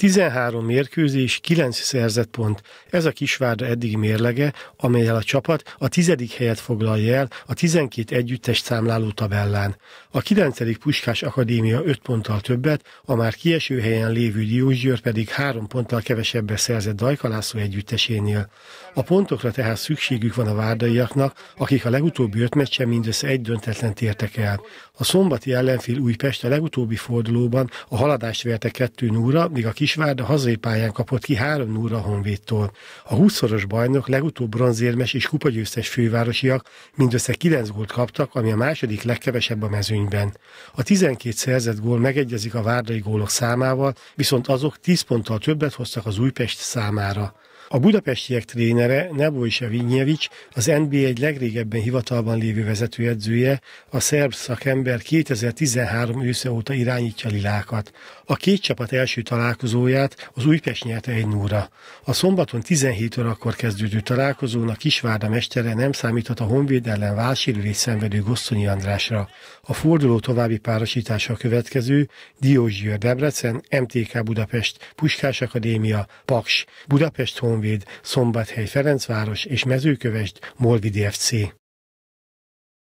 13 mérkőzés, 9 szerzett pont. Ez a Kisvárda eddigi mérlege, amelyel a csapat a tizedik helyet foglalja el a 12 együttes számláló tabellán. A 9. Puskás Akadémia 5 ponttal többet, a már kieső helyen lévő Diósgyőr pedig 3 ponttal kevesebbre szerzett Dajkalászó együttesénél. A pontokra tehát szükségük van a várdaiaknak, akik a legutóbbi öt meccsen mindössze egy döntetlen értek el. A szombati ellenfél Újpest a legutóbbi fordulóban a haladást verte 2 0 míg a Kisvárda hazai pályán kapott ki 3 0 a Honvédtól. A 20-szoros bajnok legutóbb bronzérmes és kupagyőztes fővárosiak mindössze 9 gólt kaptak, ami a második legkevesebb a mezőnyben. A 12 szerzett gól megegyezik a várdai gólok számával, viszont azok 10 ponttal többet hoztak az Újpest számára. A budapestiek trénere Nebojsa Vignyevics, az NBA egy legrégebben hivatalban lévő vezetőedzője, a szerb szakember 2013 ősze óta irányítja lilákat. A két csapat első találkozóját az Újpest nyerte egy núra. A szombaton 17 órakor kezdődő találkozón a Kisvárda mestere nem számíthat a Honvéd ellen válsérülés szenvedő Gosszonyi Andrásra. A forduló további párosítása a következő Diózsiőr Debrecen, MTK Budapest, Puskás Akadémia, Paks, Budapest Honvéd, Szombathely Ferencváros és Mezőkövesd Molvidi FC.